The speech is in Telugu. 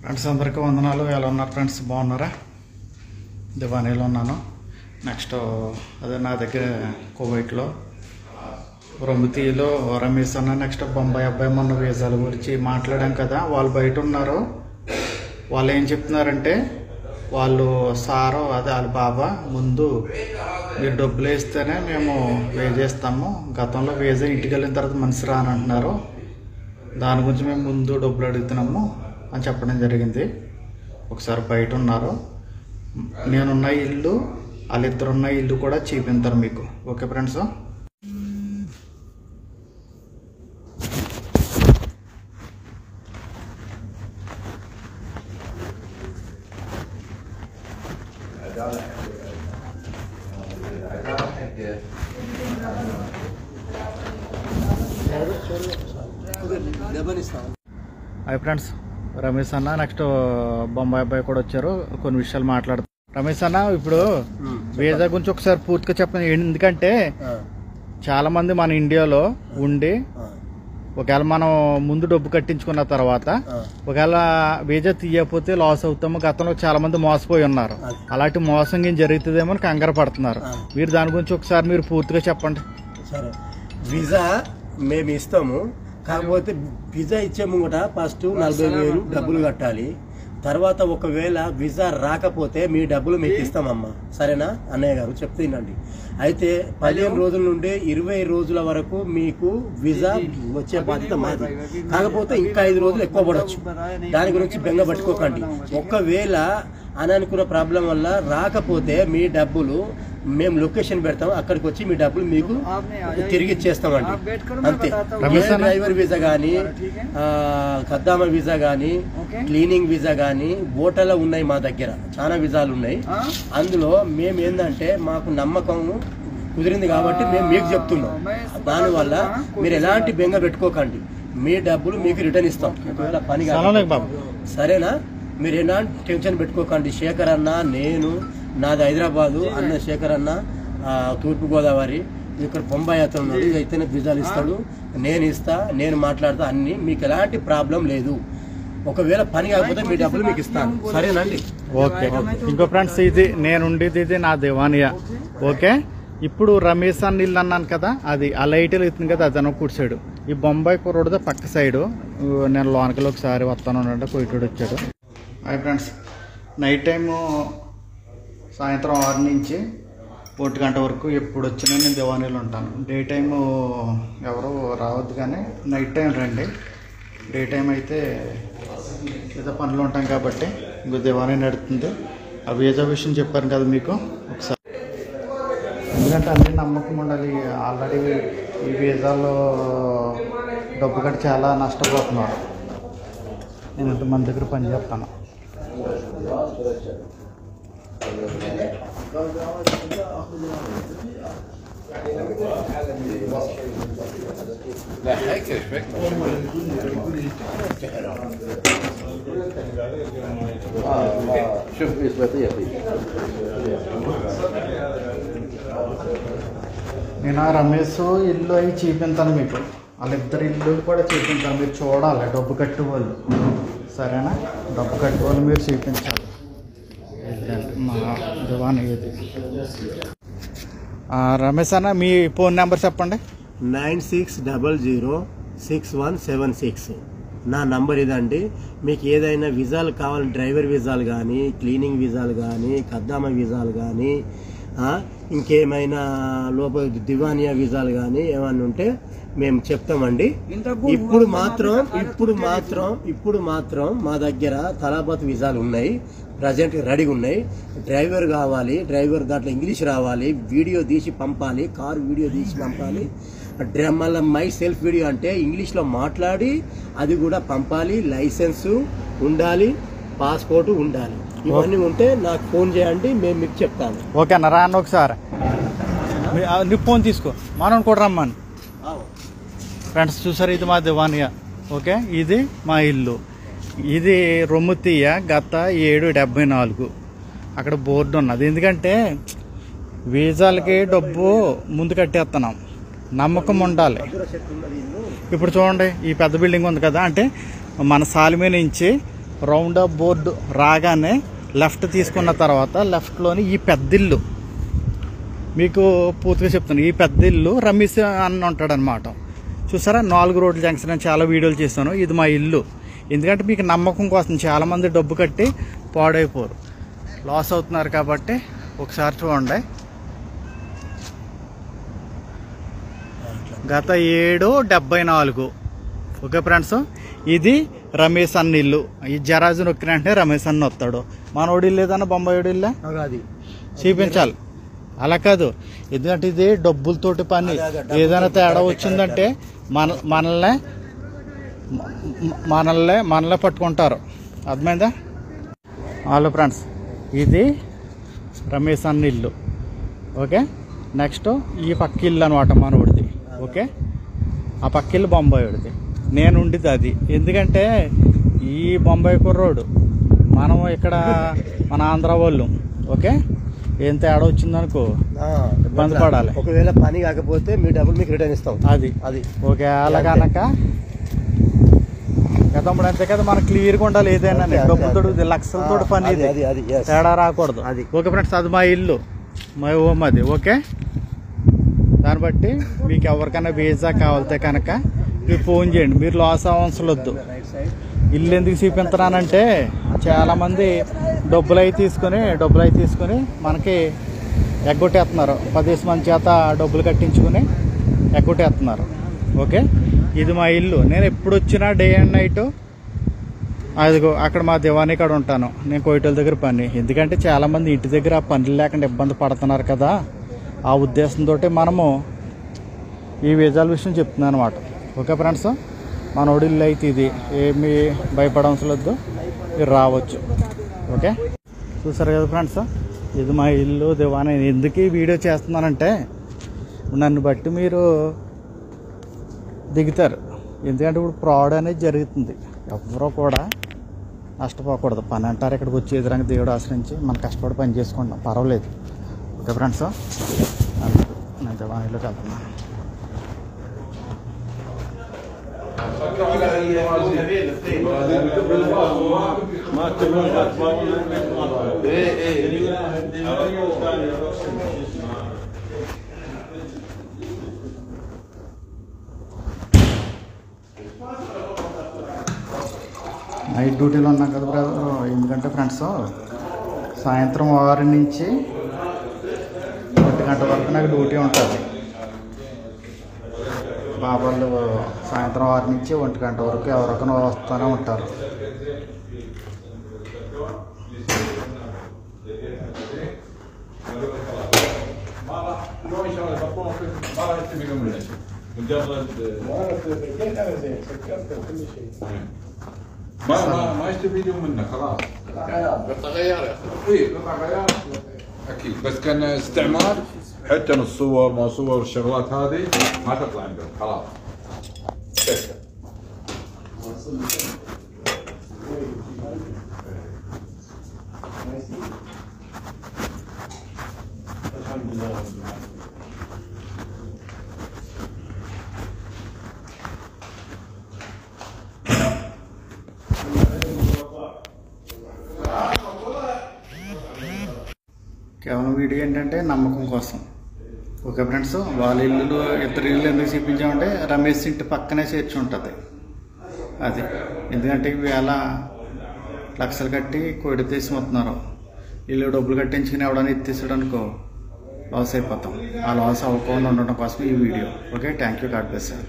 ఫ్రెండ్స్ అందరికీ వందనాలు. ఎలా ఉన్నారు ఫ్రెండ్స్? బాగున్నారా? దివానీలో ఉన్నాను. నెక్స్ట్ అదే నా దగ్గర కువైట్లో రొమ్మితీలో రమేష్ అన్న నెక్స్ట్ బొంబాయి అబ్బాయి మొన్న వీసాల గురించి మాట్లాడాం కదా. వాళ్ళు బయట ఉన్నారు. వాళ్ళు ఏం చెప్తున్నారంటే వాళ్ళు సారు అదే వాళ్ళ బాబా ముందు మీరు డబ్బులు వేస్తేనే మేము వేజేస్తాము గతంలో వేసే ఇంటికి వెళ్ళిన తర్వాత మనిషి రానంటున్నారు. దాని గురించి మేము ముందు డబ్బులు అడుగుతున్నాము. అని చెప్పడం జరిగింది. ఒకసారి బయట ఉన్నారు. నేనున్న ఇల్లు వాళ్ళిద్దరున్న ఇల్లు కూడా చూపించారు మీకు. Okay friends? Hi friends. Ramesh అన్న నెక్స్ట్ బొంబాయి అబ్బాయి కూడా వచ్చారు కొన్ని విషయాలు మాట్లాడుతారు రమేష్ అన్న ఇప్పుడు వీసా గురించి ఒకసారి పూర్తిగా చెప్పండి. ఎందుకంటే చాలా మంది మన ఇండియాలో ఉండి ఒకవేళ మనం ముందు డబ్బు కట్టించుకున్న తర్వాత ఒకవేళ వీజా తీయకపోతే లాస్ అవుతాము. గతంలో చాలా మంది మోసపోయి ఉన్నారు. అలాంటి మోసం ఏం జరుగుతుందేమో అని కంగారు పడుతున్నారు. మీరు దాని గురించి ఒకసారి మీరు పూర్తిగా చెప్పండి. సరే. వీసా మేము ఇస్తాము. కాకపోతే వీసా ఇచ్చే ముంగట ఫస్ట్ నలభై వేలు డబ్బులు కట్టాలి. తర్వాత ఒకవేళ వీసా రాకపోతే మీ డబ్బులు మీకు ఇస్తామమ్మా. సరేనా? అన్నయ్య గారు చెప్తుందండి అయితే పదిహేను రోజుల నుండి ఇరవై రోజుల వరకు మీకు వీసా వచ్చే బాధ్యత మాది. కాకపోతే ఇంకా ఐదు రోజులు ఎక్కువ పడవచ్చు దాని గురించి బెంగ పట్టుకోకండి. ఒకవేళ అననుకున్న ప్రాబ్లం వల్ల రాకపోతే మీ డబ్బులు మేము లొకేషన్ పెడతాం అక్కడికి వచ్చి మీ డబ్బులు మీకు తిరిగి ఇచ్చేస్తామండి. అంతే. రమేష్ ఏ అన్న? డ్రైవర్ వీసా కానీ ఖద్దామ వీసా కానీ క్లీనింగ్ వీసా కానీ ఓటలో ఉన్నాయి మా దగ్గర. చాలా వీసాలు ఉన్నాయి. అందులో మేము ఏంటంటే మాకు నమ్మకం కుదిరింది కాబట్టి మేము మీకు చెప్తున్నాం. దానివల్ల మీరు ఎలాంటి బెంగ పెట్టుకోకండి. మీ డబ్బులు మీకు రిటర్న్ ఇస్తాం. ఒకవేళ పని. బాబు. సరేనా? మీరు ఎలాంటి టెన్షన్ పెట్టుకోకండి. శేఖర్ అన్న నేను నాది హైదరాబాదు అన్న శేఖర్ అన్న ఆ, తూర్పు గోదావరి ఇక్కడ బొంబాయి అతను ఉన్నాడు. ఇది అయితేనే విజాలు ఇస్తాడు. నేను ఇస్తా నేను మాట్లాడతా అన్ని. మీకు ఎలాంటి ప్రాబ్లం లేదు. ఒకవేళ పని కాకపోతే మీ డబ్బులు మీకు ఇస్తాను. సరేనండి ఓకే. ఇంకో ఫ్రెండ్స్ ఇది నేను ఉండేది ఇది నా దివానియా. ఓకే? ఇప్పుడు రమేష్ అన్న ఇల్లు అన్నాను కదా అది ఆ లైట్ వెళ్తుంది కదా అదన కుడి సైడ్ ఈ బొంబాయి కుర్రోడితో పక్క సైడు. నేను లోనకలు ఒకసారి వస్తాను అంటే కొయిటోడు వచ్చాడు. Hi friends. నైట్ టైము సాయంత్రం ఆరు నుంచి ఒంటి గంట వరకు ఎప్పుడు వచ్చినా నేను దివానీలో ఉంటాను. డే టైము ఎవరు రావద్దు కానీ నైట్ టైం రండి. డే టైం అయితే ఏదో పనులు ఉంటాం కాబట్టి ఇంకో దివానీ నడుతుంది ఆ ఏదో విషయం చెప్పాను కదా మీకు ఒకసారి. ఎందుకంటే అన్ని నమ్మకం ఉండాలి. ఆల్రెడీ ఈ వీజాలో డబ్బు కట్టి చాలా నష్టపోతున్నారు. నేను ఇంతమంది మన దగ్గర పని చేస్తాను. شوف اثباتيه فيه నేను ఆ రమేష్ ఇల్లు అవి చూపించాను మీకు వాళ్ళిద్దరు ఇల్లు కూడా చూపించాను మీరు చూడాలి డబ్బు కట్టే వాళ్ళు సరేనా డబ్బు కట్టే వాళ్ళు మీరు చూపించాలి ఇదండి మా దివాన్ ఇది ఆ, రమేష్ అన్న మీ ఫోన్ నెంబర్ చెప్పండి. Nine six double zero six one seven six. నా నంబర్ ఇదండి. మీకు ఏదైనా వీసాలు కావాలి డ్రైవర్ వీసాలు కానీ క్లీనింగ్ వీసాలు కానీ ఖద్దామ వీసాలు కానీ ఆ, ఇంకేమైనా లోపల దివానియా వీసాలు కానీ ఏమైనా ఉంటే మేము చెప్తామండి. ఇప్పుడు మాత్రం ఇప్పుడు మాత్రం ఇప్పుడు మాత్రం మా దగ్గర తలాబత్ వీసాలు ఉన్నాయి. ప్రజెంట్ రెడీగా ఉన్నాయి. డ్రైవర్ కావాలి డ్రైవర్ దాంట్లో ఇంగ్లీష్ రావాలి వీడియో తీసి పంపాలి కార్ వీడియో తీసి పంపాలి. మళ్ళీ మై సెల్ఫ్ వీడియో అంటే ఇంగ్లీష్లో మాట్లాడి అది కూడా పంపాలి లైసెన్సు ఉండాలి పాస్పోర్ట్ ఉండాలి. ఇవన్నీ ఉంటే నాకు ఫోన్ చేయండి మేము మీకు చెప్తాను ఓకే అన్న రా అన్న ఒకసారి నీ ఫోన్ తీసుకో. మనం కూడా రమ్మని. ఫ్రెండ్స్ చూసారు ఇది మా దివానియా ఓకే ఇది మా ఇల్లు. ఇది రొమ్ముతీయ గత ఏడు డెబ్బై నాలుగు. అక్కడ బోర్డు ఉన్నది. ఎందుకంటే వీజాలకి డబ్బు ముందు కట్టేస్తున్నాం నమ్మకం ఉండాలి. ఇప్పుడు చూడండి ఈ పెద్ద బిల్డింగ్ ఉంది కదా. అంటే మన సాలిమే నుంచి రౌండ్ ఆఫ్ బోర్డు రాగానే లెఫ్ట్ తీసుకున్న తర్వాత లెఫ్ట్లోని ఈ పెద్ద ఇల్లు. మీకు పూర్తిగా చెప్తాను ఈ పెద్ద ఇల్లు రమేష్ అన్న ఉంటాడనమాట చూసారా? నాలుగు రోడ్ల జంక్షన్ అని చాలా వీడియోలు చేశాను. ఇది మా ఇల్లు. ఎందుకంటే మీకు నమ్మకం కోసం చాలామంది డబ్బు కట్టి పాడైపోరు. లాస్ అవుతున్నారు కాబట్టి ఒకసారి చూడండి. గత ఏడు డెబ్బై నాలుగు. ఓకే ఫ్రెండ్స్ ఇది రమేష్ అన్న ఇల్లు. ఈ జరాజు నొక్కిన అంటే రమేష్ అన్న వస్తాడు. మనోడి ఇల్లు ఏదన్నా బొంబాయి ఇల్లా? అది చూపించాలి. అలా కాదు. ఎందుకంటే ఇది డబ్బులతోటి పని. ఏదైనా తేడా వచ్చిందంటే మన మనల్నే మ- మనల్నే మనల్నే పట్టుకుంటారు. అర్థమైందా? హలో ఫ్రెండ్స్ ఇది రమేష్ అన్న ఇల్లు. ఓకే? నెక్స్ట్ ఈ పక్క ఇల్లు అనమాట మనోడిది. ఓకే? ఆ పక్క ఇల్లు బొంబాయి వాడిది. నేను ఉండిది అది. ఎందుకంటే ఈ బొంబాయి కుర్రోడు మనం ఇక్కడ మన ఆంధ్ర వాళ్ళు ఓకే? ఏం తేడా వచ్చిందనుకో ఇబ్బంది పడాలి. ఒకవేళ పని కాకపోతే మీ డబ్బులు మీకు రిటర్న్ ఇస్తాం. అది. అది. ఓకే అలా కనుక గతంలో అంతే కదా మనకు క్లియర్గా ఉండాలి ఏదైనా అంతే. లక్షలతో పని. తేడా రాకూడదు. అది. ఓకే ఫ్రెండ్స్ అది మా ఇల్లు. మా హోమ్ అది ఓకే? దాన్ని బట్టి మీకు ఎవరికైనా వీసా కావాలితే కనుక మీరు ఫోన్ చేయండి. మీరు లాస్ అవ్వసలు వద్దు ఇల్లు ఎందుకు చూపించున్నానంటే చాలామంది డబ్బులు అవి తీసుకొని డబ్బులు అవి తీసుకొని మనకి ఎగ్గొట్టేస్తున్నారు. పదేసి మంది చేత డబ్బులు కట్టించుకొని ఎగ్గొట్టేస్తున్నారు. ఓకే? ఇది మా ఇల్లు. నేను ఎప్పుడు వచ్చినా డే అండ్ నైట్ అదిగో అక్కడ మా దివాణి కాడ ఉంటాను. నేను కోయిటల దగ్గర పని. ఎందుకంటే చాలామంది ఇంటి దగ్గర పనులు లేకుండా ఇబ్బంది పడుతున్నారు కదా. ఆ ఉద్దేశంతో మనము ఈ విజాల విషయం చెప్తున్నాను అనమాట ఓకే ఫ్రెండ్స్? మన ఒడిల్లు అయితే ఇది. ఏమి భయపడవలసిన మీరు రావచ్చు. ఓకే? చూసారు కదా ఫ్రెండ్స్? ఇది మా ఇల్లు దివాణి ఎందుకు ఈ వీడియో చేస్తున్నానంటే నన్ను బట్టి మీరు దిగుతారు ఎందుకంటే ఇప్పుడు ఫ్రాడ్ అనేది జరుగుతుంది ఎవరో కూడా నష్టపోకూడదు పని అంటారు ఇక్కడికి వచ్చి ఎదురంగా దేవుడు ఆశ్రయించి మనం కష్టపడి పని చేసుకుంటాం పర్వాలేదు ఓకే ఫ్రెండ్స్ నేను దివానీలోకి వెళ్తున్నాను నైట్ డ్యూటీలో ఉన్నాం కదా బ్రదర్ ఎందుకంటే ఫ్రెండ్స్ సాయంత్రం ఆరు నుంచి ఒంటి గంట వరకు నాకు డ్యూటీ ఉంటుంది. బాబాలు సాయంత్రం ఆరు నుంచి ఒంటి గంట వరకు ఎవరికైనా వస్తూనే ఉంటారు. ما ما ما يستفيدوا منه خلاص. قطع غيار يا أخي. اي قطع غيار أكيد. بس كان استعمال حتى الصور ما صور الشغلات هذه ما تطلع عندهم. خلاص. الحمد لله رب العالمين. వీడియో ఏంటంటే నమ్మకం కోసం. ఓకే ఫ్రెండ్స్ వాళ్ళ ఇల్లు ఇద్దరు ఇల్లు ఎందుకు చూపించామంటే రమేష్ ఇంటి పక్కనే చేర్చి ఉంటుంది. అది. ఎందుకంటే ఇవాళ లక్షలు కట్టి కోడి తీసుకుపోతున్నారు ఇల్లు డబ్బులు కట్టించుకుని ఎవడని ఎత్తేసాడు అనుకో లాస్ అయిపోతాం. ఆ లాస్ అవ్వకుండా ఉండడం కోసం ఈ video. Okay thank you God bless sir